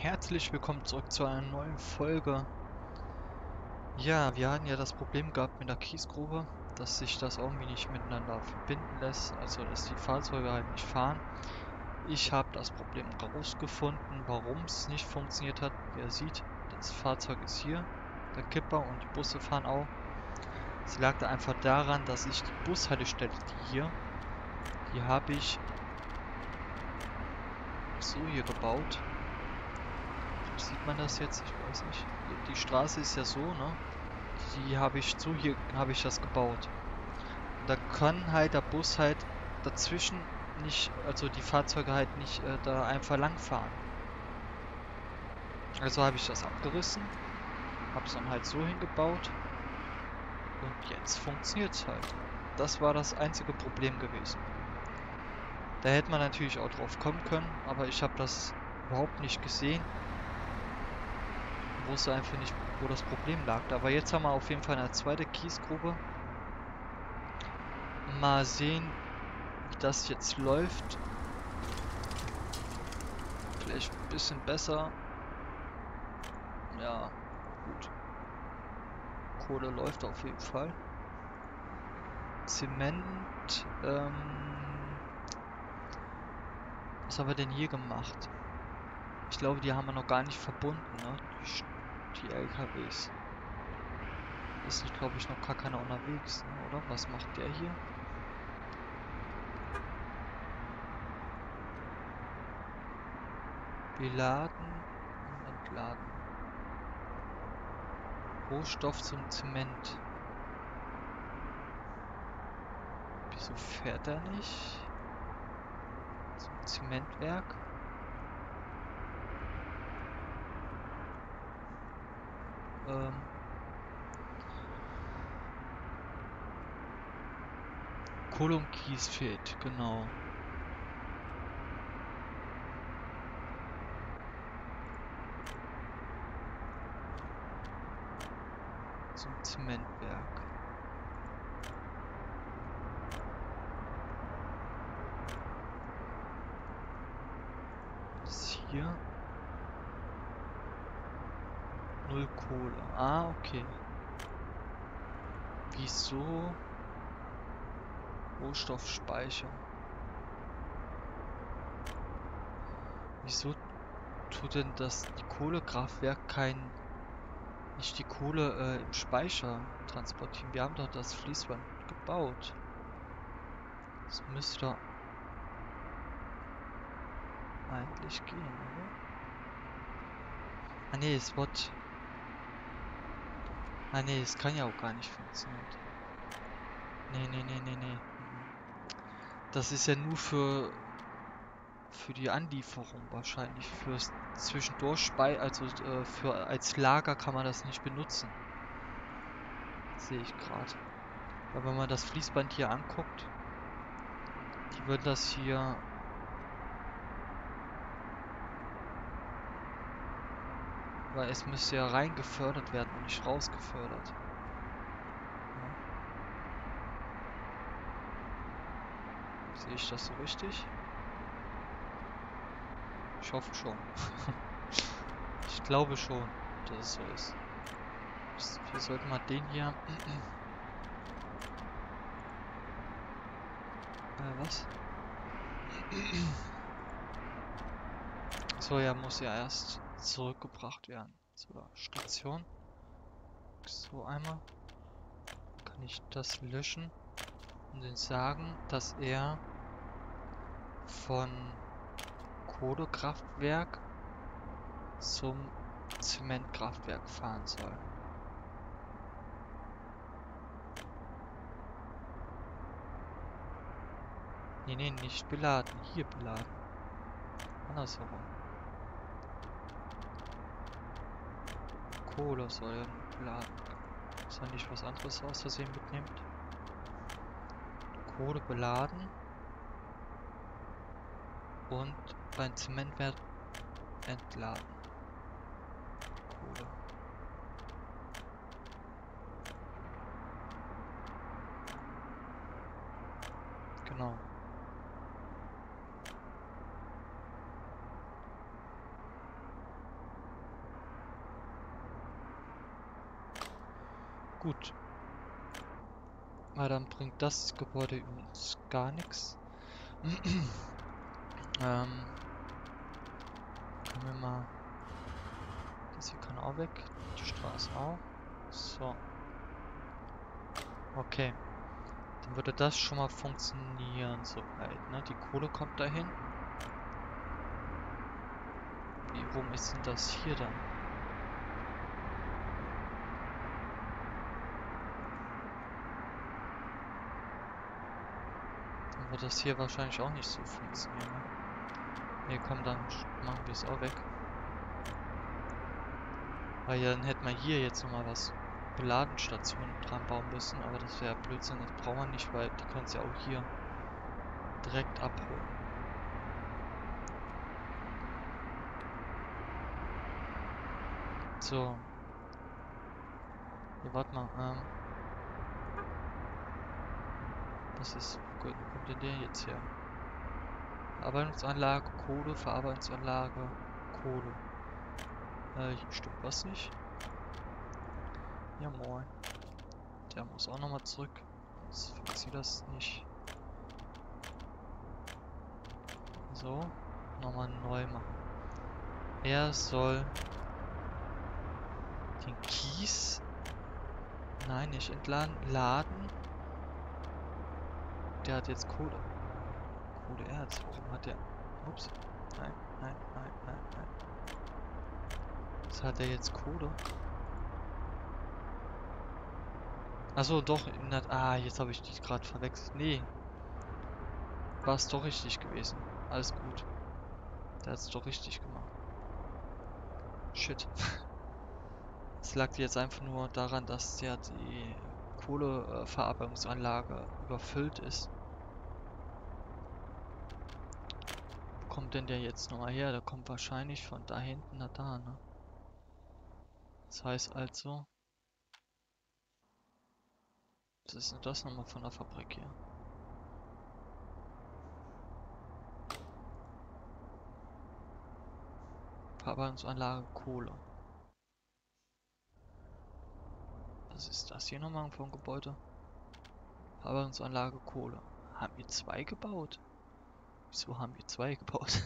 Herzlich willkommen zurück zu einer neuen Folge. Ja, wir hatten ja das Problem gehabt mit der Kiesgrube, dass sich das irgendwie nicht miteinander verbinden lässt, also dass die Fahrzeuge halt nicht fahren. Ich habe das Problem rausgefunden, warum es nicht funktioniert hat. Ihr sieht, das Fahrzeug ist hier, der Kipper und die Busse fahren auch. Es lag da einfach daran, dass ich die Bushaltestelle, die hier, die habe ich so hier gebaut Sieht man das jetzt? Ich weiß nicht. Die Straße ist ja so, ne? Die habe ich so hier habe ich das gebaut. Und da kann halt der Bus halt dazwischen nicht, also die Fahrzeuge halt nicht äh, da einfach langfahren. Also habe ich das abgerissen, habe es dann halt so hingebaut und jetzt funktioniert es halt. Das war das einzige Problem gewesen. Da hätte man natürlich auch drauf kommen können, aber ich habe das überhaupt nicht gesehen wusste einfach nicht, wo das Problem lag. Aber jetzt haben wir auf jeden Fall eine zweite Kiesgrube. Mal sehen, wie das jetzt läuft. Vielleicht ein bisschen besser. Ja, gut. Kohle läuft auf jeden Fall. Zement. Ähm, was haben wir denn hier gemacht? Ich glaube, die haben wir noch gar nicht verbunden. Ne? Die LKWs. Ist, glaube ich, noch gar keiner unterwegs, ne? oder? Was macht der hier? Beladen und entladen. Rohstoff zum Zement. Wieso fährt er nicht? Zum Zementwerk? Ähm Kohle und Kies fehlt, genau. Zum Zementwerk. Das hier. Null Kohle. Ah, okay. Wieso? Rohstoffspeicher. Wieso tut denn das die Kohlekraftwerk kein nicht die Kohle äh, im Speicher transportieren? Wir haben doch das Fließband gebaut. Das müsste eigentlich gehen, oder? Ah ne, es wird Ah ne, es kann ja auch gar nicht funktionieren. Nee, nee, nee, nee, nee. Das ist ja nur für für die Anlieferung wahrscheinlich. Fürs zwischendurch bei, also äh, für als Lager kann man das nicht benutzen. Sehe ich gerade. Aber wenn man das Fließband hier anguckt, die würden das hier Weil es müsste ja rein gefördert werden und nicht rausgefördert. Ja. Sehe ich das so richtig? Ich hoffe schon. ich glaube schon, dass es so ist. Wir sollten mal den hier... äh, was? so, ja, muss ja erst zurückgebracht werden zur Station. So einmal kann ich das löschen und den sagen, dass er von Kohlekraftwerk zum Zementkraftwerk fahren soll. Nee, nee, nicht beladen. Hier beladen. Andersherum. Kohle soll er laden. Dass er nicht was anderes aus Versehen mitnimmt. Kohle beladen. Und beim Zementwert entladen. Kohle. Genau. Gut. Weil dann bringt das Gebäude uns gar nichts. ähm, können wir mal... Das hier kann auch weg. Die Straße auch. So. Okay. Dann würde das schon mal funktionieren soweit, ne? Die Kohle kommt dahin. Wie rum ist denn das hier dann? Dann wird das hier wahrscheinlich auch nicht so funktionieren, ne? Ne, komm, dann machen wir es auch weg. Weil ja, dann hätten wir hier jetzt nochmal was Beladenstation dran bauen müssen, aber das wäre Blödsinn, das brauchen wir nicht, weil die können es ja auch hier direkt abholen. So. Hier, warte mal, ähm. Was ist, wo kommt denn der jetzt her? Verarbeitungsanlage, Kohle, Verarbeitungsanlage, Kohle. Äh, hier stimmt was nicht. Ja moin. Der muss auch nochmal zurück. Sonst funktioniert das nicht. So. Nochmal neu machen. Er soll den Kies. Nein, nicht entladen. Laden. Der hat jetzt Kohle. Kohleerz. Warum hat der... Ups. Nein, nein, nein, nein, nein. Was hat er jetzt Kohle? Achso, doch. Ah, jetzt habe ich die gerade verwechselt. Nee. War es doch richtig gewesen. Alles gut. Der hat es doch richtig gemacht. Shit. Es lag jetzt einfach nur daran, dass ja die Kohleverarbeitungsanlage überfüllt ist. Kommt denn der jetzt nochmal her? Der kommt wahrscheinlich von da hinten nach da, ne? Das heißt also... Was ist denn das nochmal von der Fabrik hier? Verarbeitungsanlage Kohle. Was ist das hier nochmal vom Gebäude? Verarbeitungsanlage Kohle. Haben wir zwei gebaut? Wieso haben wir zwei gebaut?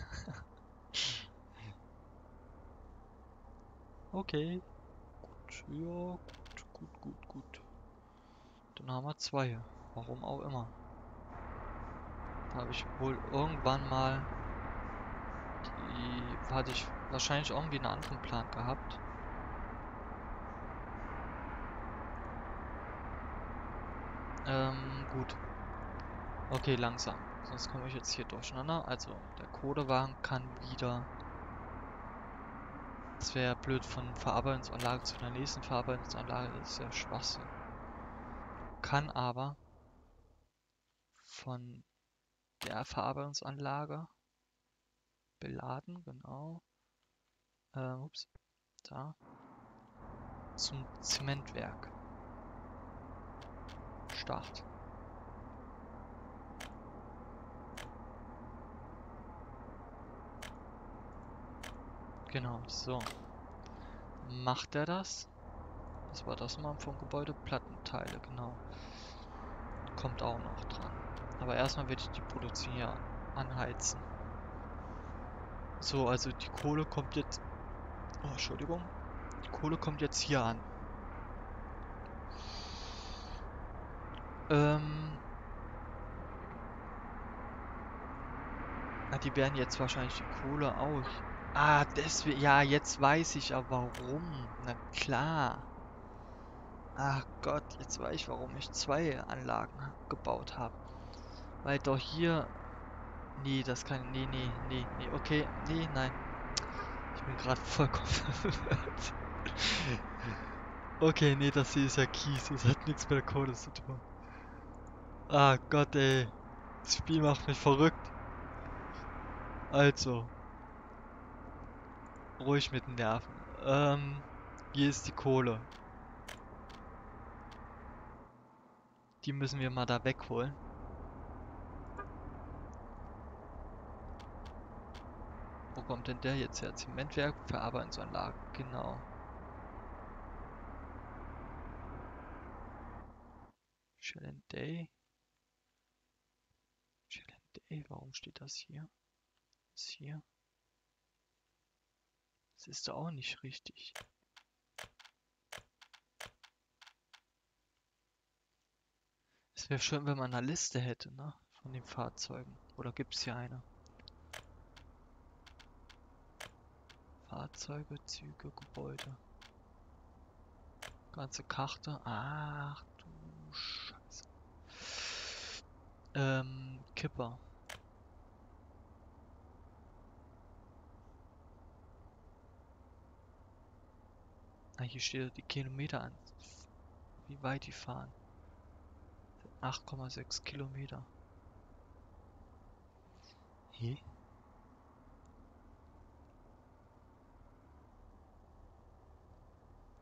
okay. Gut, ja, gut, gut, gut, gut. Dann haben wir zwei. Warum auch immer. Da habe ich wohl irgendwann mal die hatte ich wahrscheinlich irgendwie einen anderen Plan gehabt. Ähm, gut. Okay, langsam. Sonst komme ich jetzt hier durcheinander. Also, der Codewagen kann wieder... Es wäre blöd von Verarbeitungsanlage zu der nächsten Verarbeitungsanlage. Das ist ja Schwachsinn. Kann aber von der Verarbeitungsanlage beladen, genau. Äh, ups, da. Zum Zementwerk. Start. Genau, so. Macht er das? Was war das mal vom Gebäude? Plattenteile, genau. Kommt auch noch dran. Aber erstmal werde ich die Produktion hier anheizen. So, also die Kohle kommt jetzt... Oh, Entschuldigung. Die Kohle kommt jetzt hier an. Ähm... Ah, die werden jetzt wahrscheinlich die Kohle auch. Ah, deswegen... Ja, jetzt weiß ich aber warum. Na klar. Ach Gott, jetzt weiß ich, warum ich zwei Anlagen gebaut habe. Weil doch hier Nee, das kann. Nee, nee, nee, nee. Okay, nee, nein. Ich bin gerade vollkommen verwirrt. okay, nee, das hier ist ja Kies. Das hat nichts mit der Code zu tun. Ah Gott, ey. Das Spiel macht mich verrückt. Also. Ruhig mit den Nerven. Ähm, hier ist die Kohle. Die müssen wir mal da wegholen. Wo kommt denn der jetzt her? Zementwerk, Verarbeitungsanlage, genau. And Day. And Day, warum steht das hier? Das hier. Das ist doch auch nicht richtig. Es wäre schön, wenn man eine Liste hätte, ne? Von den Fahrzeugen. Oder gibt es hier eine? Fahrzeuge, Züge, Gebäude. Ganze Karte. Ach du Scheiße. Ähm, Kipper. Ah, hier steht die Kilometer an. Wie weit die fahren. 8,6 Kilometer. Hä?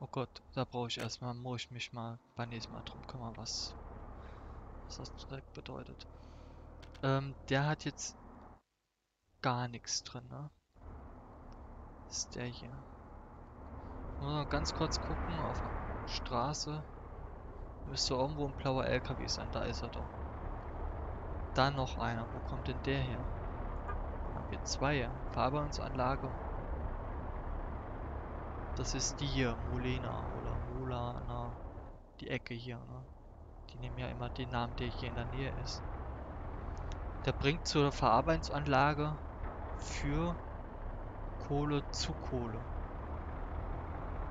Oh Gott, da brauche ich erstmal, muss ich mich mal beim nächsten Mal drum kümmern, was, was das direkt bedeutet. Ähm, der hat jetzt gar nichts drin, ne? ist der hier. Muss noch ganz kurz gucken auf der Straße. Müsste irgendwo ein blauer LKW sein, da ist er doch. Dann noch einer. Wo kommt denn der her? Haben wir zwei. Verarbeitungsanlage. Das ist die hier, Molena oder Molana. Die Ecke hier, ne? Die nehmen ja immer den Namen, der hier in der Nähe ist. Der bringt zur Verarbeitungsanlage für Kohle zu Kohle.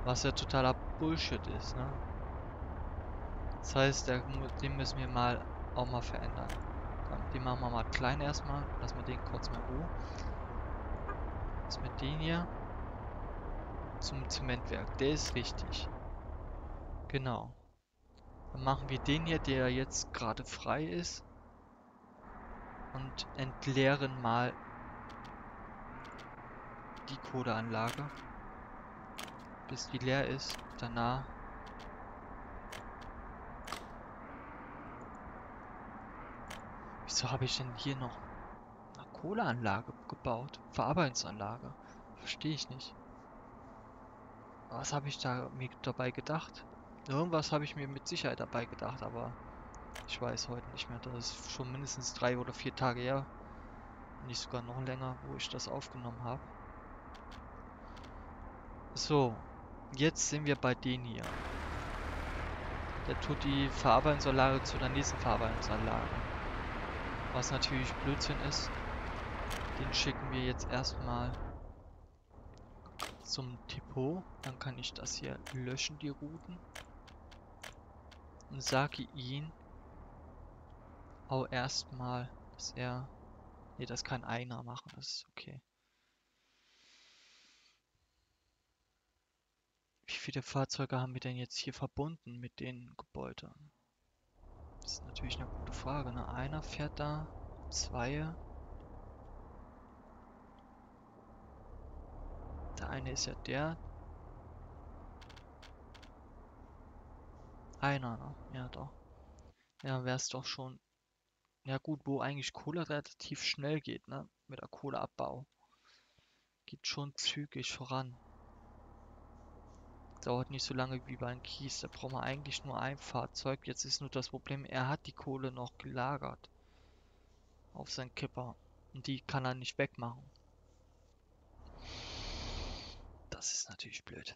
Was ja totaler Bullshit ist, ne? Das heißt, den müssen wir mal auch mal verändern. Den machen wir mal klein erstmal. Lassen wir den kurz mal Ruhe. Was mit den hier? Zum Zementwerk. Der ist richtig. Genau. Dann machen wir den hier, der jetzt gerade frei ist. Und entleeren mal die Codeanlage. Bis die leer ist. Danach Wieso habe ich denn hier noch eine Kohleanlage gebaut? Verarbeitungsanlage. Verstehe ich nicht. Was habe ich da mir dabei gedacht? Irgendwas habe ich mir mit Sicherheit dabei gedacht, aber ich weiß heute nicht mehr. Das ist schon mindestens drei oder vier Tage her. Nicht sogar noch länger, wo ich das aufgenommen habe. So, jetzt sind wir bei denen hier. Der tut die Verarbeitungsanlage zu der nächsten Verarbeitungsanlage. Was natürlich Blödsinn ist. Den schicken wir jetzt erstmal zum Depot. Dann kann ich das hier löschen, die Routen. Und sage ihn auch erstmal, dass er... Ne, das kann einer machen, das ist okay. Viele Fahrzeuge haben wir denn jetzt hier verbunden mit den Gebäuden? Das ist natürlich eine gute Frage. Ne? Einer fährt da, zwei. Der eine ist ja der. Einer, ne? Ja, doch. Ja, wäre es doch schon. Ja gut, wo eigentlich Kohle relativ schnell geht, ne? Mit der Kohleabbau. Geht schon zügig voran. Dauert nicht so lange wie beim Kies. Da braucht man eigentlich nur ein Fahrzeug. Jetzt ist nur das Problem, er hat die Kohle noch gelagert. Auf seinen Kipper. Und die kann er nicht wegmachen. Das ist natürlich blöd.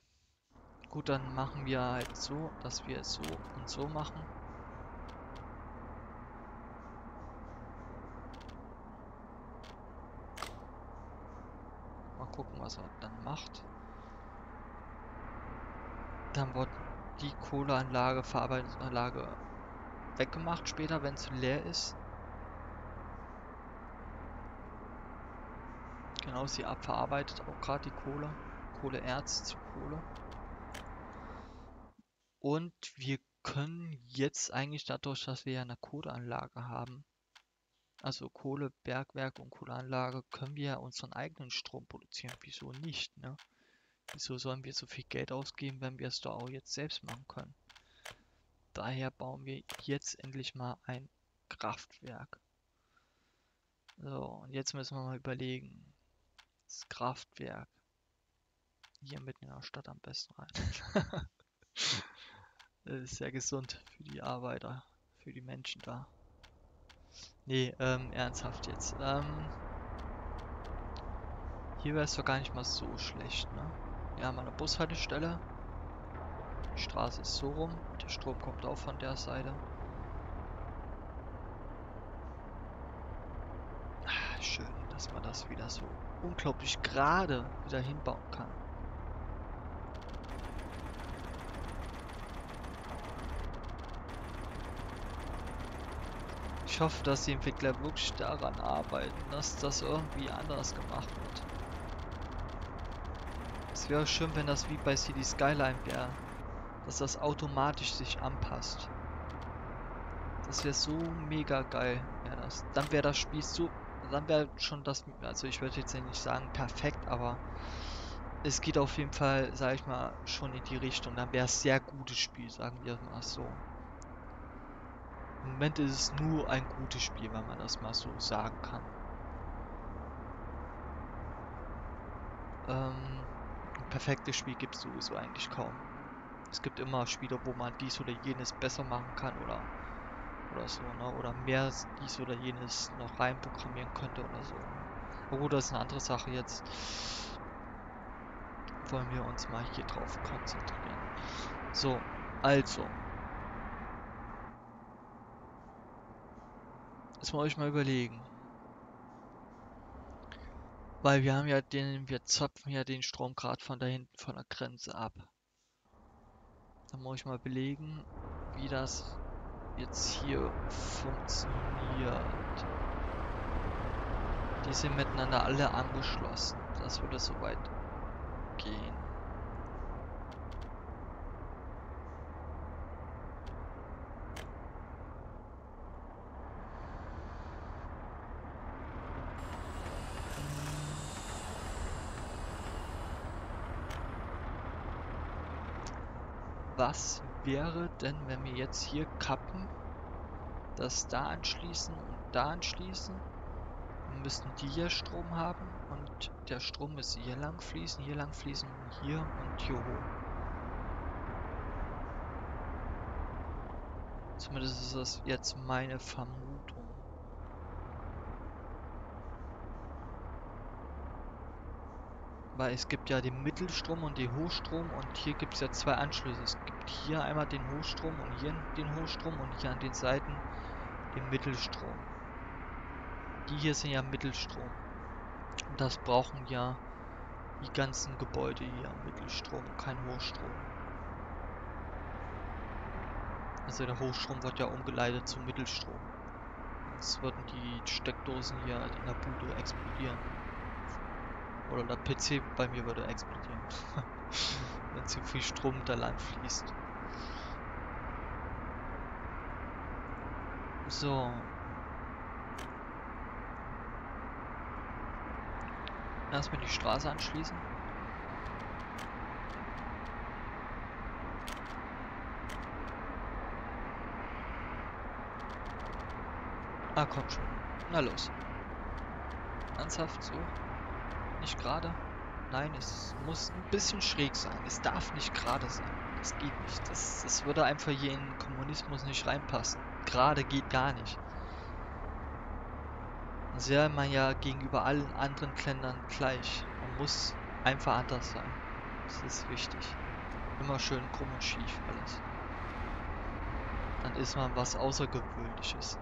Gut, dann machen wir halt so, dass wir es so und so machen. Mal gucken, was er dann macht. Dann wird die Kohleanlage, Verarbeitungsanlage weggemacht später, wenn es leer ist. Genau, sie abverarbeitet auch gerade die Kohle. Kohleerz zu Kohle. Und wir können jetzt eigentlich dadurch, dass wir ja eine Kohleanlage haben, also Kohlebergwerk und Kohleanlage, können wir ja unseren eigenen Strom produzieren. Wieso nicht, ne? Wieso sollen wir so viel Geld ausgeben, wenn wir es doch auch jetzt selbst machen können? Daher bauen wir jetzt endlich mal ein Kraftwerk. So, und jetzt müssen wir mal überlegen. Das Kraftwerk. Hier mitten in der Stadt am besten rein. das ist sehr gesund für die Arbeiter, für die Menschen da. Nee, ähm, ernsthaft jetzt. Ähm, hier wäre es doch gar nicht mal so schlecht, ne? Wir haben eine Bushaltestelle. Die Straße ist so rum. Der Strom kommt auch von der Seite. Ah, schön, dass man das wieder so unglaublich gerade wieder hinbauen kann. Ich hoffe, dass die Entwickler wirklich daran arbeiten, dass das irgendwie anders gemacht wird. Wäre schön, wenn das wie bei City Skyline wäre, dass das automatisch sich anpasst. Das wäre so mega geil, wäre das. Dann wäre das Spiel so, dann wäre schon das, also ich würde jetzt nicht sagen perfekt, aber es geht auf jeden Fall, sag ich mal, schon in die Richtung. Dann wäre es sehr gutes Spiel, sagen wir mal so. Im Moment ist es nur ein gutes Spiel, wenn man das mal so sagen kann. Ähm, perfektes Spiel gibt es sowieso eigentlich kaum. Es gibt immer Spiele, wo man dies oder jenes besser machen kann oder oder so, ne? Oder mehr dies oder jenes noch rein programmieren könnte oder so. Aber gut, das ist eine andere Sache jetzt. Wollen wir uns mal hier drauf konzentrieren. So, also, Jetzt mal euch mal überlegen. Weil wir haben ja den, wir zapfen ja den Strom gerade von da hinten von der Grenze ab. Dann muss ich mal belegen, wie das jetzt hier funktioniert. Die sind miteinander alle angeschlossen. Das würde soweit gehen. Was wäre denn, wenn wir jetzt hier kappen, das da anschließen und da anschließen? Dann müssten die hier Strom haben und der Strom müsste hier lang fließen, hier lang fließen, hier und hier hoch. Zumindest ist das jetzt meine Vermutung. Weil es gibt ja den Mittelstrom und den Hochstrom und hier gibt es ja zwei Anschlüsse. Es gibt hier einmal den Hochstrom und hier den Hochstrom und hier an den Seiten den Mittelstrom. Die hier sind ja Mittelstrom. Und das brauchen ja die ganzen Gebäude hier Mittelstrom, kein Hochstrom. Also der Hochstrom wird ja umgeleitet zum Mittelstrom. Sonst würden die Steckdosen hier in der Bude explodieren. Oder der PC bei mir würde explodieren. Wenn zu viel Strom da lang fließt. So. Erstmal die Straße anschließen. Ah, komm schon. Na los. Ernsthaft so? Nicht gerade. Nein, es muss ein bisschen schräg sein. Es darf nicht gerade sein. Das geht nicht. Das, das würde einfach hier in Kommunismus nicht reinpassen. Gerade geht gar nicht. Wäre man ja gegenüber allen anderen Ländern gleich. Man muss einfach anders sein. Das ist wichtig. Immer schön krumm und schief alles. Dann ist man was Außergewöhnliches.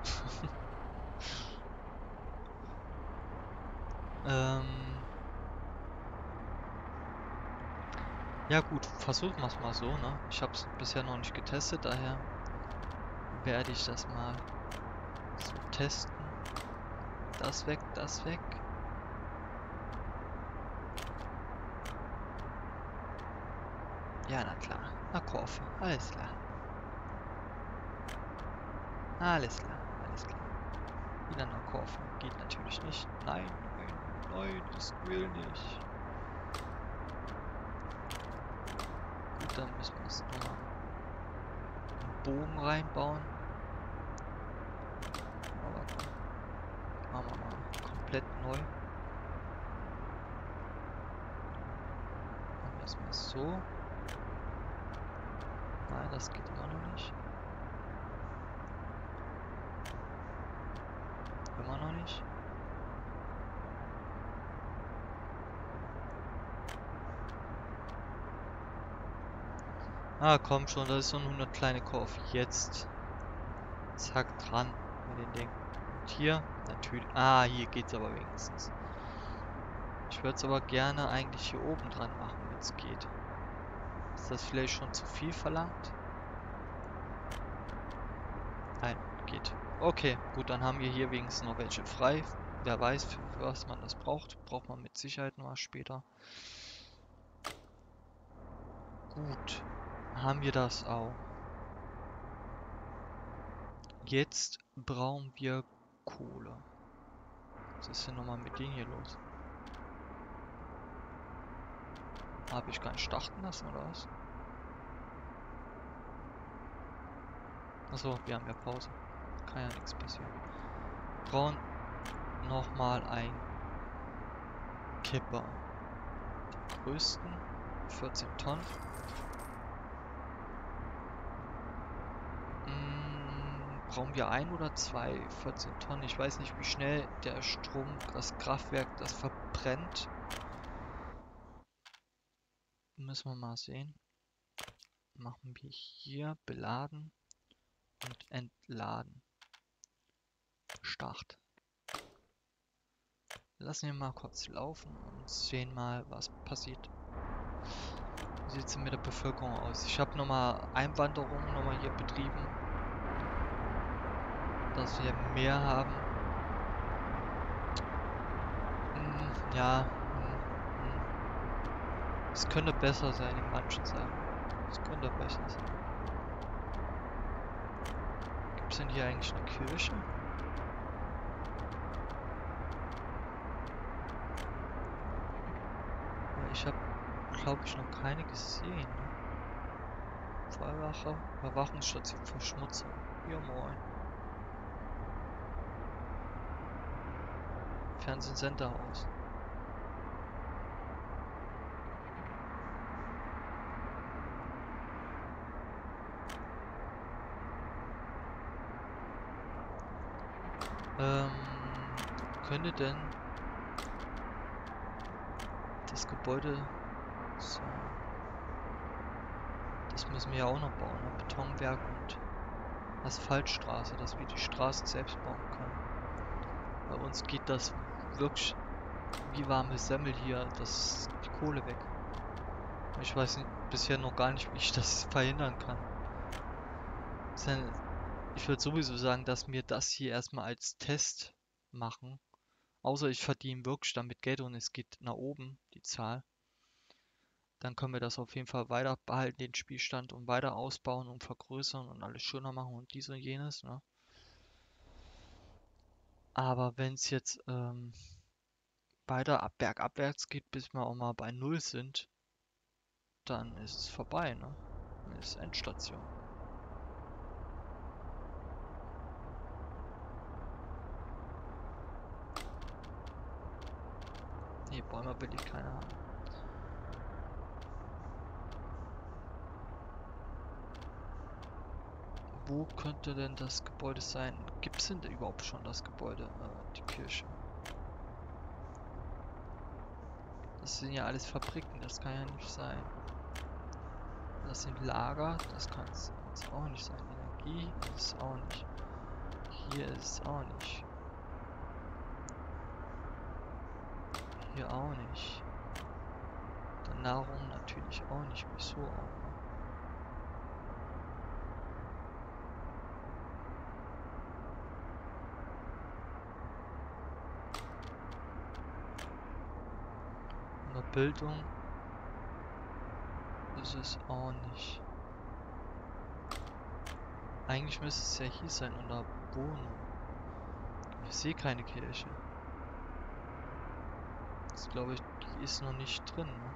ähm... Ja gut, versuchen wir es mal so, ne? Ich habe es bisher noch nicht getestet, daher werde ich das mal so testen. Das weg, das weg. Ja, na klar. Na Korf, alles klar. Alles klar, alles klar. Wieder nach Korf. Geht natürlich nicht. Nein, nein, nein, das will nicht. dann müssen wir erstmal einen Bogen reinbauen. Aber machen wir mal komplett neu. Machen wir erstmal so. Nein, das geht immer noch nicht. Immer noch nicht. Ah, komm schon, das ist so ein 100 kleine Korf. Jetzt. Zack, dran mit den Dingen. Und hier, natürlich. Ah, hier geht's aber wenigstens. Ich würde es aber gerne eigentlich hier oben dran machen, wenn es geht. Ist das vielleicht schon zu viel verlangt? Nein, geht. Okay, gut, dann haben wir hier wenigstens noch welche frei. Wer weiß, für was man das braucht. Braucht man mit Sicherheit noch später. Gut haben wir das auch. Jetzt brauchen wir Kohle. Was ist denn nochmal mit denen hier los? Habe ich nicht starten lassen oder was? Achso, wir haben ja Pause. Kann ja nichts passieren. Wir brauchen nochmal ein Kipper. Die größten 14 Tonnen. Brauchen wir ein oder zwei 14 Tonnen. Ich weiß nicht, wie schnell der Strom, das Kraftwerk, das verbrennt. Müssen wir mal sehen. Machen wir hier beladen und entladen. Start. Lassen wir mal kurz laufen und sehen mal, was passiert. Wie sieht es mit der Bevölkerung aus? Ich habe nochmal Einwanderung nochmal hier betrieben dass wir mehr haben. Hm, ja. Hm, hm. Es könnte besser sein in manchen Sachen. Es könnte besser sein. Gibt es denn hier eigentlich eine Kirche? Ich habe, glaube ich, noch keine gesehen. Ne? Feuerwache, Überwachungsstation Verschmutzung. Ja moin. Fernsehsender aus. Ähm, könnte denn das Gebäude so das müssen wir ja auch noch bauen, ein Betonwerk und Asphaltstraße, dass wir die Straße selbst bauen können. Bei uns geht das wirklich wie warme Semmel hier, das die Kohle weg. Ich weiß bisher noch gar nicht, wie ich das verhindern kann. Ich würde sowieso sagen, dass wir das hier erstmal als Test machen. Außer ich verdiene wirklich damit Geld und es geht nach oben, die Zahl. Dann können wir das auf jeden Fall weiter behalten, den Spielstand und weiter ausbauen und vergrößern und alles schöner machen und dies und jenes. Ne? Aber wenn es jetzt ähm, weiter ab, bergabwärts geht, bis wir auch mal bei Null sind, dann ist es vorbei, ne? Dann ist Endstation. Ne, Bäume will ich keine haben. Wo könnte denn das Gebäude sein? Gibt es denn überhaupt schon das Gebäude, äh, die Kirche? Das sind ja alles Fabriken, das kann ja nicht sein. Das sind Lager, das kann es auch nicht sein. Energie ist auch nicht. Hier ist es auch nicht. Hier auch nicht. Der Nahrung natürlich auch nicht. Wieso auch? Bildung ist es auch nicht. Eigentlich müsste es ja hier sein, unter Wohnung. Ich sehe keine Kirche. Das glaube ich, die ist noch nicht drin. Ne?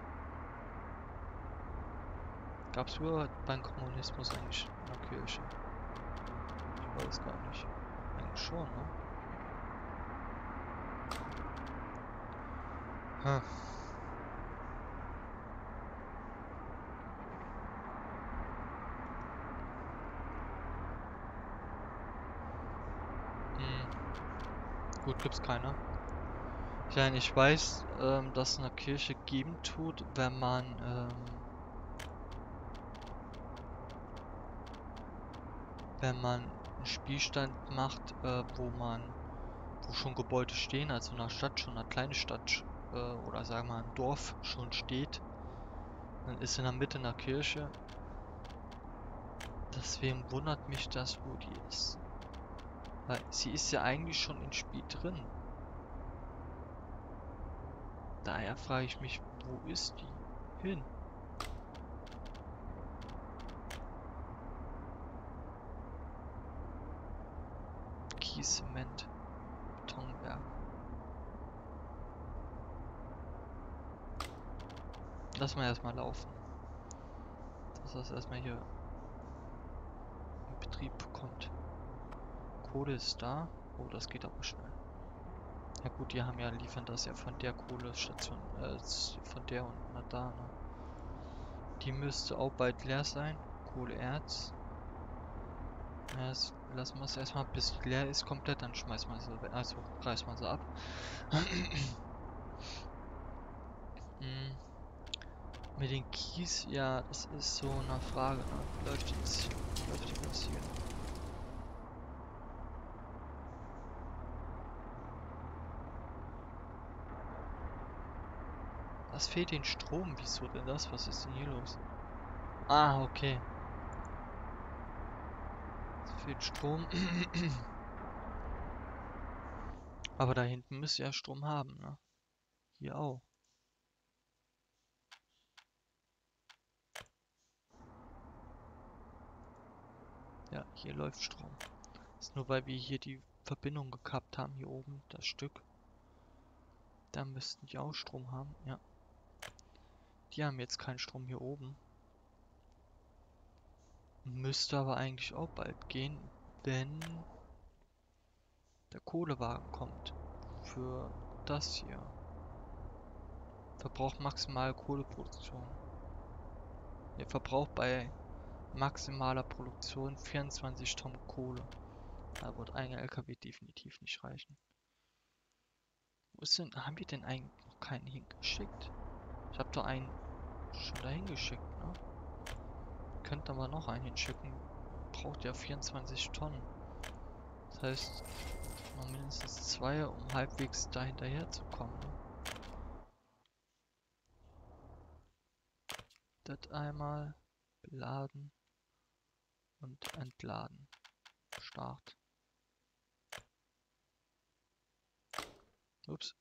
Gab es überhaupt beim Kommunismus eigentlich eine Kirche? Ich weiß gar nicht. Eigentlich schon, ne? Hm. Gut, gibt's keine. Ja, ich weiß, ähm, dass eine Kirche geben tut, wenn man ähm, wenn man einen Spielstand macht, äh, wo man wo schon Gebäude stehen, also eine Stadt schon eine kleine Stadt äh, oder sagen wir ein Dorf schon steht, dann ist in der Mitte eine Kirche. Deswegen wundert mich das, wo die ist. Weil sie ist ja eigentlich schon im Spiel drin. Daher frage ich mich, wo ist die hin? Kies, Zement, Betonwerk. Lass mal erstmal laufen. Dass das erstmal hier in Betrieb kommt. Kohle ist da. Oh, das geht aber schnell. Ja gut, die haben ja, liefern das ja von der Kohlestation, äh, von der und nach da, ne? Die müsste auch bald leer sein. Kohleerz. Ja, das lassen wir es erstmal, bis die leer ist komplett, dann schmeißen wir sie, also reißen wir sie ab. hm. Mit den Kies, ja, das ist so eine Frage, ne? Läuft jetzt, läuft jetzt hier? Was fehlt den Strom? Wieso denn das? Was ist denn hier los? Ah, okay. Es fehlt Strom. Aber da hinten müsste ja Strom haben, ne? Hier auch. Ja, hier läuft Strom. Ist nur weil wir hier die Verbindung gekappt haben, hier oben, das Stück. Da müssten die auch Strom haben, ja. Die haben jetzt keinen Strom hier oben. Müsste aber eigentlich auch bald gehen, wenn der Kohlewagen kommt. Für das hier. Verbraucht maximal Kohleproduktion. Der verbraucht bei maximaler Produktion 24 Tonnen Kohle. Da wird ein LKW definitiv nicht reichen. Wo ist denn, haben wir denn eigentlich noch keinen hingeschickt? Ich habe da einen schon dahin geschickt, ne? Könnte aber noch einen hinschicken. Braucht ja 24 Tonnen. Das heißt, noch mindestens zwei, um halbwegs da hinterher zu kommen. Ne? Das einmal beladen und entladen. Start. Ups.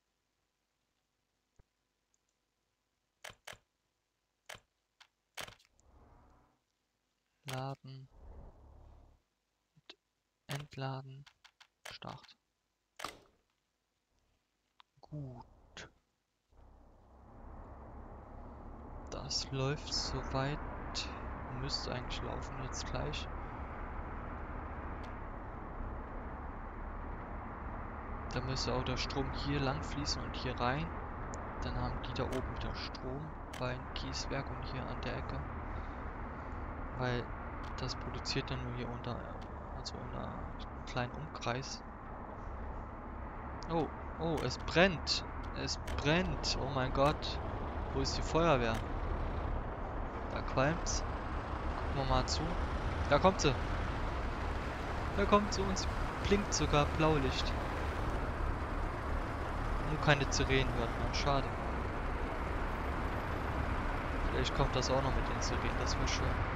Laden entladen. Start. Gut. Das läuft soweit. Müsste eigentlich laufen jetzt gleich. Da müsste auch der Strom hier lang fließen und hier rein. Dann haben die da oben wieder Strom bei einem Kieswerk und hier an der Ecke. Weil das produziert dann nur hier unter, also in einem kleinen Umkreis. Oh, oh, es brennt. Es brennt. Oh mein Gott. Wo ist die Feuerwehr? Da qualmt's. Gucken wir mal zu. Da kommt sie. Da kommt sie uns. Blinkt sogar Blaulicht. Nur keine Sirenen hört man. Schade. Vielleicht kommt das auch noch mit den Sirenen. Das wäre schön.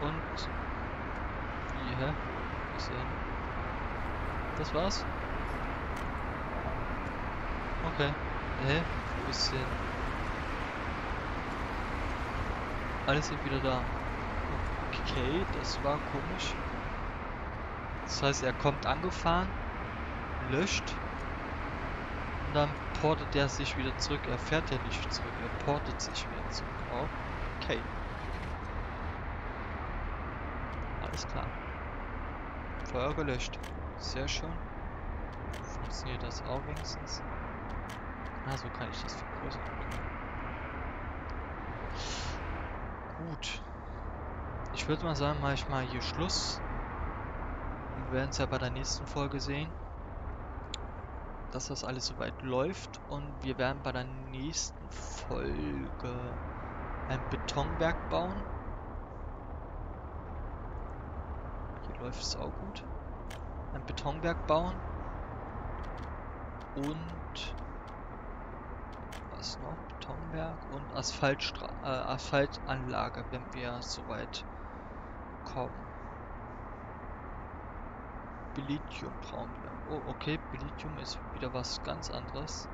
Und... Wie, hä? Was denn? Das war's? Okay. Hä? Wo ist denn? Alles sind wieder da. Okay, das war komisch. Das heißt, er kommt angefahren, löscht und dann portet er sich wieder zurück. Er fährt ja nicht zurück, er portet sich wieder zurück. Okay. Alles klar. Feuer gelöscht. Sehr schön. Funktioniert das auch wenigstens? Ah, so kann ich das vergrößern. Gut. Ich würde mal sagen, mache ich mal hier Schluss. Wir werden es ja bei der nächsten Folge sehen. dass das alles soweit läuft und wir werden bei der nächsten Folge ein Betonwerk bauen. Hier läuft es auch gut. Ein Betonwerk bauen und was noch? Betonwerk und Asphaltstra äh, Asphaltanlage, wenn wir soweit kommen. Belithium brauchen wir. Oh, okay, Belithium ist wieder was ganz anderes.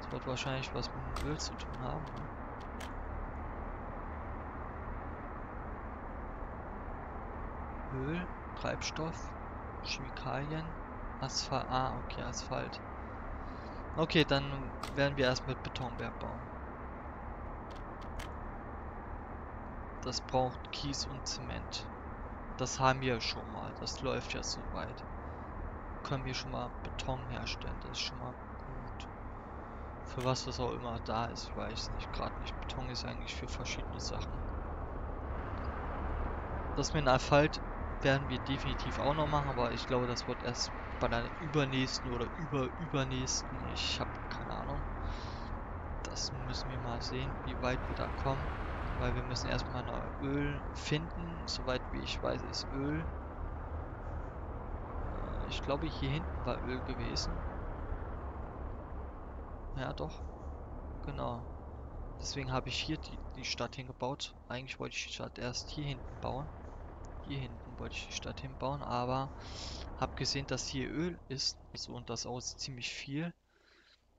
Das wird wahrscheinlich was mit Öl zu tun haben. Ne? Öl, Treibstoff, Chemikalien, Asphalt. Ah, okay, Asphalt. Okay, dann werden wir erst mit Betonwerk bauen. Das braucht Kies und Zement. Das haben wir schon mal. Das läuft ja soweit. Können wir schon mal Beton herstellen. Das ist schon mal gut. Für was das auch immer da ist, weiß ich nicht. Gerade nicht. Beton ist eigentlich für verschiedene Sachen. Das mit dem Asphalt werden wir definitiv auch noch machen, aber ich glaube, das wird erst bei der übernächsten oder über übernächsten. Ich habe keine Ahnung. Das müssen wir mal sehen, wie weit wir da kommen. Weil wir müssen erstmal noch Öl finden. Soweit wie ich weiß, ist Öl. Äh, ich glaube, hier hinten war Öl gewesen. Ja, doch. Genau. Deswegen habe ich hier die, die Stadt hingebaut. Eigentlich wollte ich die Stadt erst hier hinten bauen. Hier hinten wollte ich die Stadt hinbauen, aber habe gesehen, dass hier Öl ist. So und das auch ziemlich viel.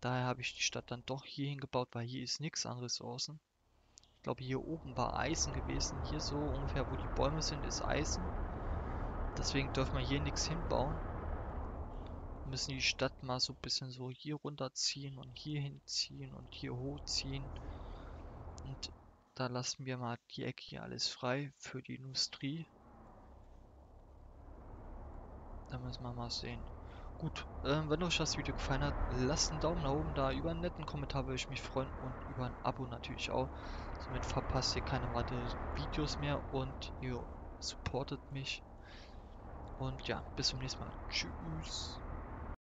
Daher habe ich die Stadt dann doch hier hingebaut, weil hier ist nichts an Ressourcen. Ich glaube, hier oben war Eisen gewesen. Hier so ungefähr, wo die Bäume sind, ist Eisen. Deswegen dürfen wir hier nichts hinbauen. Wir müssen die Stadt mal so ein bisschen so hier runterziehen und hier hinziehen und hier hochziehen. Und da lassen wir mal die Ecke hier alles frei für die Industrie. Da müssen wir mal sehen. Gut, äh, wenn euch das Video gefallen hat, lasst einen Daumen nach oben da. Über einen netten Kommentar würde ich mich freuen und über ein Abo natürlich auch. Somit verpasst ihr keine weiteren Videos mehr und ihr supportet mich. Und ja, bis zum nächsten Mal. Tschüss.